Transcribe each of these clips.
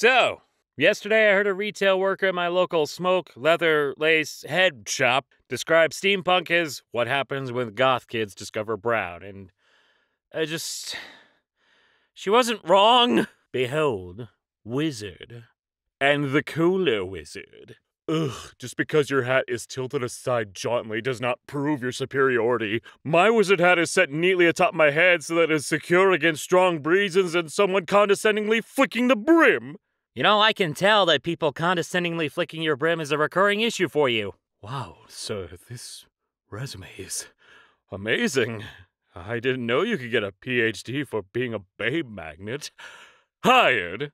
So, yesterday I heard a retail worker at my local smoke, leather, lace, head shop describe steampunk as what happens when goth kids discover brown, and I just. She wasn't wrong. Behold, wizard. And the cooler wizard. Ugh, just because your hat is tilted aside jauntily does not prove your superiority. My wizard hat is set neatly atop my head so that it is secure against strong breezes and someone condescendingly flicking the brim. You know, I can tell that people condescendingly flicking your brim is a recurring issue for you. Wow, sir, this resume is amazing. I didn't know you could get a PhD for being a babe magnet. Hired.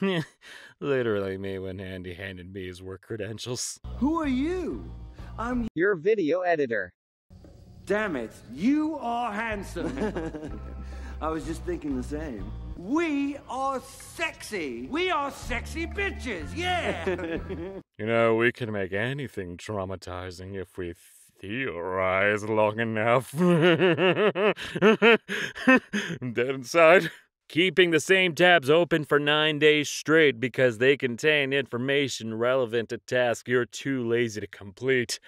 Literally me when Andy handed me his work credentials. Who are you? I'm. Your video editor. Damn it, you are handsome. I was just thinking the same. We are sexy. We are sexy bitches, yeah. You know, we can make anything traumatizing if we theorize long enough. I'm dead inside. Keeping the same tabs open for nine days straight because they contain information relevant to task you're too lazy to complete.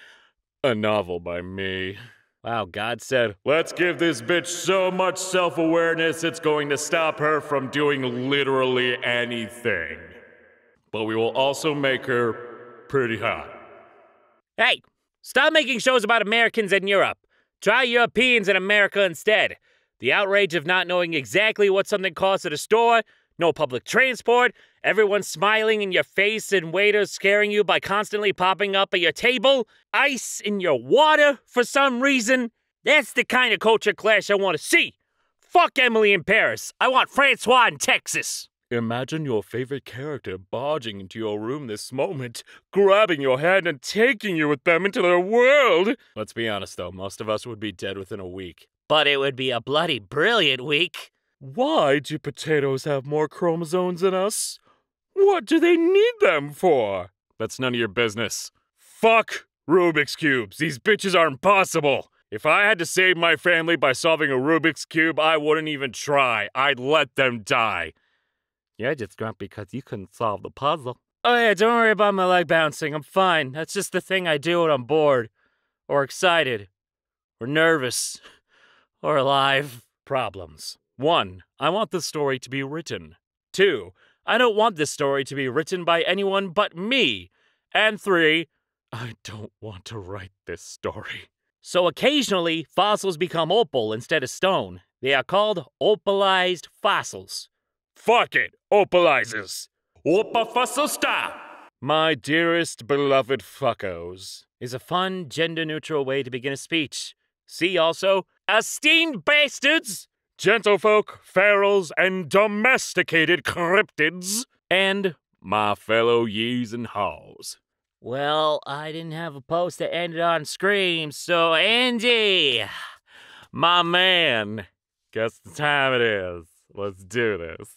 A novel by me. Wow, God said, Let's give this bitch so much self awareness it's going to stop her from doing literally anything. But we will also make her pretty hot. Hey, stop making shows about Americans in Europe. Try Europeans in America instead. The outrage of not knowing exactly what something costs at a store, no public transport, everyone smiling in your face and waiters scaring you by constantly popping up at your table, ice in your water for some reason. That's the kind of culture clash I want to see. Fuck Emily in Paris. I want Francois in Texas. Imagine your favorite character barging into your room this moment, grabbing your hand and taking you with them into their world. Let's be honest though, most of us would be dead within a week. But it would be a bloody brilliant week. Why do potatoes have more chromosomes than us? What do they need them for? That's none of your business. Fuck Rubik's Cubes. These bitches are impossible. If I had to save my family by solving a Rubik's Cube, I wouldn't even try. I'd let them die. You're just grumpy because you couldn't solve the puzzle. Oh, yeah, don't worry about my leg bouncing. I'm fine. That's just the thing I do when I'm bored, or excited, or nervous, or alive. Problems. One, I want the story to be written. Two, I don't want this story to be written by anyone but me. And three, I don't want to write this story. So occasionally, fossils become opal instead of stone. They are called opalized fossils. Fuck it, opalizes. Opa fossil. My dearest beloved fuckos is a fun, gender neutral way to begin a speech. See also, esteemed bastards, gentlefolk, ferals, and domesticated cryptids, and my fellow yees and haws. Well, I didn't have a post that ended on scream, so Andy, my man, guess the time it is. Let's do this.